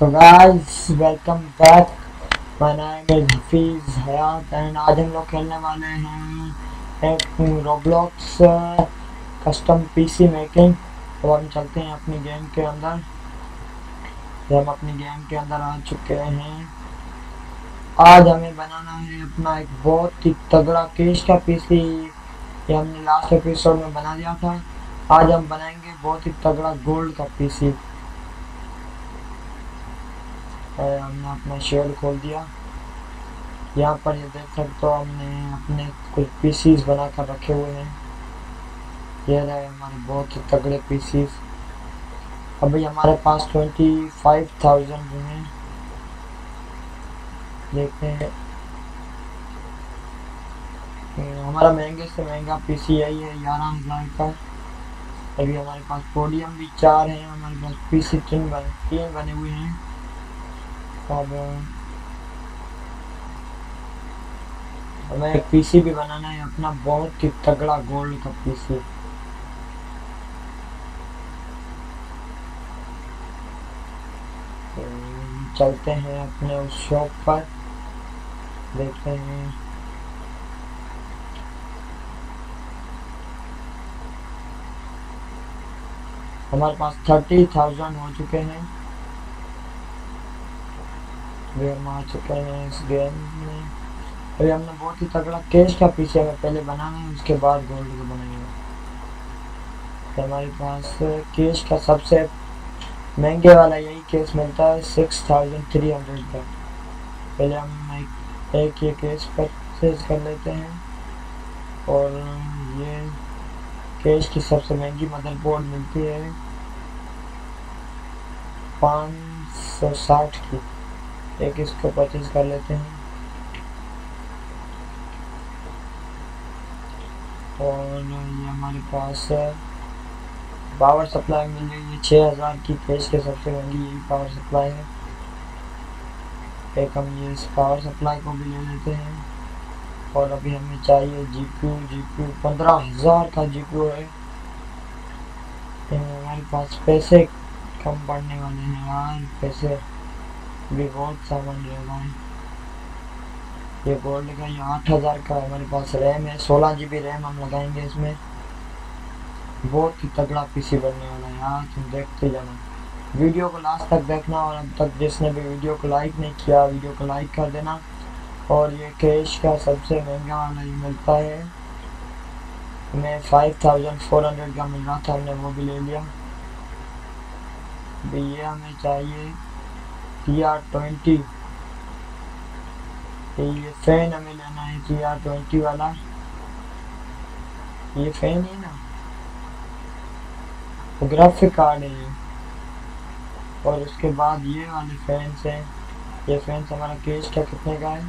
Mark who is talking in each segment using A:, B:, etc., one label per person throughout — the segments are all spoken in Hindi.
A: तो guys welcome back my name is Hafeez Hayat and आज हम लोग खेलने वाले हैं एक रोब्लॉक्स कस्टम पीसी मेकिंग तो हम चलते हैं अपनी गेम के अंदर। हम अपनी गेम के अंदर आ चुके हैं। आज हमें बनाना है अपना एक बहुत ही तगड़ा केश का पीसी ये हमने लास्ट एपिसोड में बना दिया था। आज हम बनाएँगे बहुत ही तगड़ा गोल्ड का पीसी हमने अपना शेयर खोल दिया। यहाँ पर ये देख सकते हो हमने अपने कुछ पीसीस बना कर रखे हुए हैं। ये रहे हमारे बहुत तगड़े पीसीस अभी हमारे पास ट्वेंटी फाइव थाउज़ेंड हैं। देखते हैं। हमारा महँगे से महँगा पीसी यही है ग्यारह हज़ार का। अभी हमारे पास पोडियम भी चार हैं, हमारे पास पीसी तीन बने तीन बने हुए हैं। अब हमें एक पीसी भी बनाना है, अपना बहुत ही तगड़ा गोल्ड का पीसी चलते हैं अपने उस शॉप पर। देखते हैं। हमारे पास थर्टी थाउज़ेंड हो चुके हैं। हम आ चुके हैं इस गेम में। अभी हमने बहुत ही तगड़ा केश का पीछे हमें पहले बनाना है उसके बाद गोल्ड को बनाएँगे। तो हमारे पास केश का सबसे महँगे वाला यही केस मिलता है सिक्स थाउज़ेंड थ्री हंड्रेड का। पहले हम एक, एक ये केस परचेज कर लेते हैं। और ये केश की सबसे महँगी मदरबोर्ड मिलती है पाँच सौ साठ की। एक इसको परचेज कर लेते हैं। और ये हमारे पास पावर सप्लाई मिल रही है। छः हज़ार की केश के सबसे महँगी यही पावर सप्लाई है। एक हम ये इस पावर सप्लाई को भी ले लेते हैं। और अभी हमें चाहिए जी पी जी पी पंद्रह हज़ार का जी पी है। हमारे पास पैसे कम पड़ने वाले हैं यार। पैसे भी बहुत सामान रहेगा है। ये का ये आठ हज़ार का हमारे पास रैम है, सोलह जी बी रैम हम लगाएँगे इसमें। बहुत ही तगड़ा पीसी बनने वाला है यार, तुम देखते जाना। वीडियो को लास्ट तक देखना और अब तक जिसने भी वीडियो को लाइक नहीं किया, वीडियो को लाइक कर देना। और ये कैश का सबसे महँगा वाला ये मिलता है। हमें फाइव थाउज़ेंड फोर हंड्रेड का मिल रहा था, हमने वो भी ले लिया। भी ये हमें चाहिए आर ट्वेंटी ये फ़ैन हमें लेना है टी आर ट्वेंटी वाला। ये फ़ैन है ना? ग्राफिक कार्ड है और उसके बाद ये वाले फैंस हैं। ये फैंस हमारा केश का कितने का है?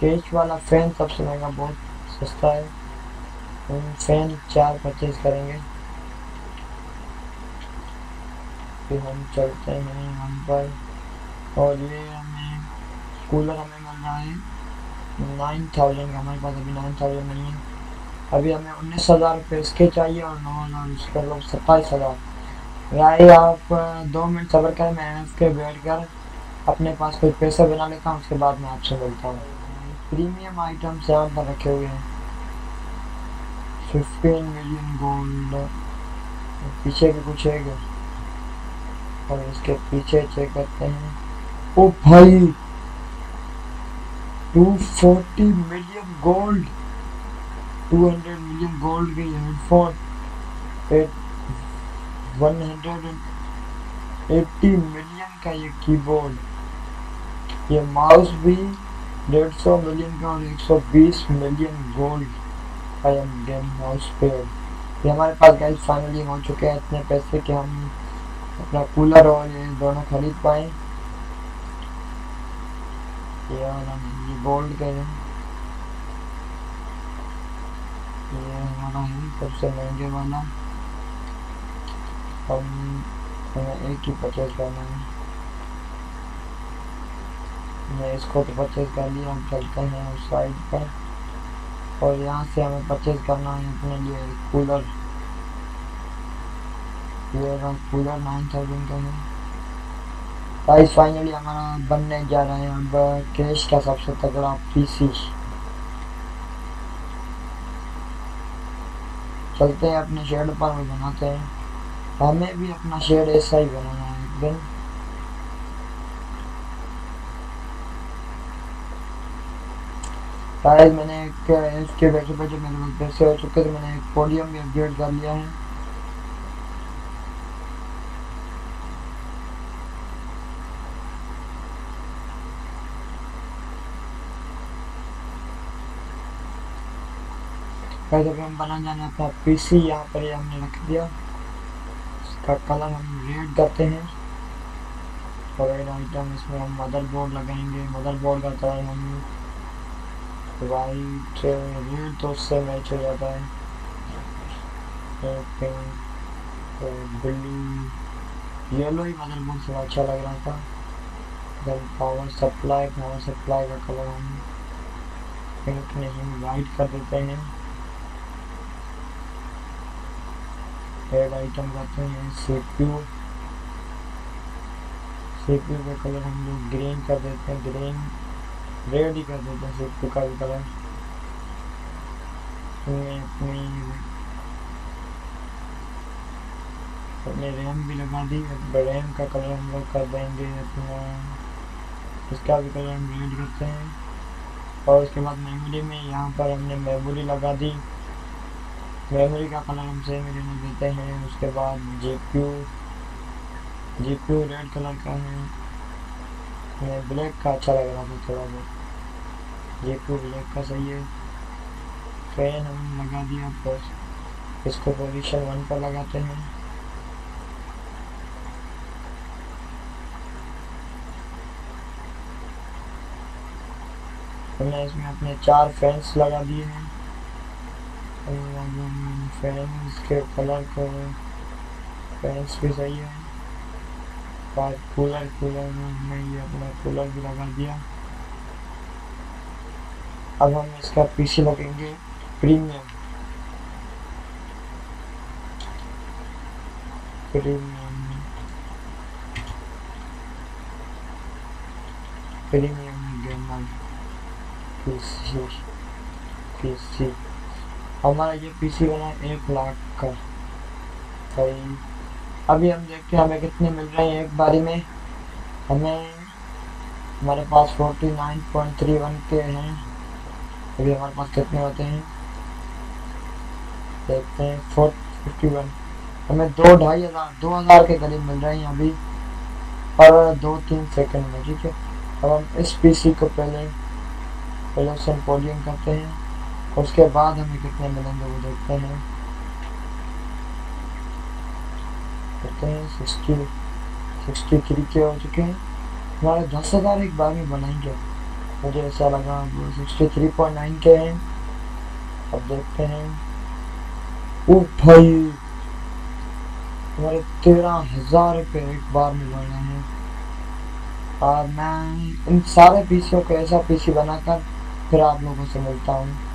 A: केश वाला फ़ैन सबसे महँगा, बहुत सस्ता है। फ़ैन चार परचेज करेंगे। फिर हम चलते हैं यहाँ पर। और ये हमें कूलर हमें मिल रहा है। नाइन थाउज़ेंड का हमारे पास अभी नाइन थाउज़ेंड नहीं है। अभी हमें उन्नीस हज़ार रुपये इसके चाहिए और नौ हज़ार उसके लोग सत्ताईस हज़ार। भाई आप दो मिनट सबर करें, मैं इसके बैठ कर अपने पास कोई पैसे बना लेता हूँ, उसके बाद मैं आपसे बोलता हूँ। प्रीमियम आइटम सेवन पर रखे हुए हैं। फिफ्टीन मिलियन गोल्ड पीछे भी कुछ है क्या? और इसके पीछे चेक करते हैं। ओ भाई 240 मिलियन गोल्ड 200 मिलियन गोल्ड के headphone one hundred eighty million का ये कीबोर्ड ये माउस भी डेढ़ सौ मिलियन का और एक सौ बीस मिलियन गोल्ड का ये गेम माउस पेड ये हमारे पास गाइस फाइनली हो चुके हैं इतने पैसे कि हम अपना कूलर और ये दोनों खरीद पाए। ये वाला गोल्ड का ये हमारा है सबसे महँगे वाला। हम हमें एक ही परचेज करना है। मैं इसको तो परचेज कर लिया, हम चलते हैं उस साइड पर। और यहाँ से हमें परचेज करना है अपने लिए कूलर ये कूलर नाइन थाउज़ेंड का है गाइस फाइनली हमारा बनने जा रहा है अब कैश का सबसे तगड़ा पीसी चलते हैं अपने शेड पर और बनाते हैं। हमें भी अपना शेड ऐसा ही बनाना है, एक दिन। शायद मैंने एक इसके बैठे बैठे मेरे पास हो चुके थे मैंने एक पोडियम भी अपग्रेड कर लिया है। पहले हम बना जाना था पीसी यहाँ पर ये हमने रख दिया। इसका कलर हम रेड करते हैं। रेड आइटम इसमें हम मदरबोर्ड लगाएँगे। मदरबोर्ड का कलर हम वाइट रेड तो उससे मैच हो जाता है। पिंक ब्लू येलो ही मदरबोर्ड से अच्छा लग रहा था। Then power supply power supply का कलर हम पिंक नहीं वाइट कर देते हैं। हेड आइटम करते हैं सीपीयू सीपीयू का कलर हम लोग ग्रीन कर देते हैं ग्रीन रेड ही कर देते हैं सीपीयू का भी कलर अपने रैम भी लगा दी रैम का कलर हम लोग कर देंगे अपना। इसका भी कलर हम रेड करते हैं। और उसके बाद मेमोरी में यहाँ पर हमने मेमोरी लगा दी। मेमोरी का कलर हम सेम ही देते हैं, उसके बाद जीपीयू जीपीयू रेड कलर का है। ब्लैक का अच्छा लग रहा था थोड़ा बहुत। जीपीयू ब्लैक का सही है। फ़ैन हम लगा दिया पर इसको पोजीशन वन पर लगाते हैं। हमने इसमें अपने चार फैंस लगा दिए हैं। फैंस के कलर को फैंस भी सही है और कूलर कूलर में हमने ये अपना कूलर भी लगा दिया अब हम इसका पीछे लगेंगे premium premium premium gamer PC PC हमारा ये पीसी बना एक लाख का भाई। अभी हम देखते हैं हमें कितने मिल रहे हैं एक बारी में। हमें, हमारे पास forty nine point three one के हैं। अभी हमारे पास कितने होते हैं? देखते हैं फोर फिफ्टी वन हमें दो ढाई हज़ार, दो हज़ार के करीब मिल रहे हैं अभी। और दो तीन सेकंड में, ठीक है। अब हम इस पीसी को पहले पहले पोडियम करते हैं। उसके बाद हमें कितने मिलेंगे वो देखते हैं हैं सिक्सटी सिक्सटी थ्री के हो चुके हैं। हमारे दस हज़ार एक बार में बनाएँगे। मुझे ऐसा लगा, वो सिक्सटी थ्री पॉइंट नाइन के हैं। अब देखते हैं। ओ भाई, हमारे तेरह हज़ार रुपये एक बार में बढ़ रहे हैं। और मैं इन सारे पीसियों को ऐसा पीसी बनाकर फिर आप लोगों से मिलता हूँ।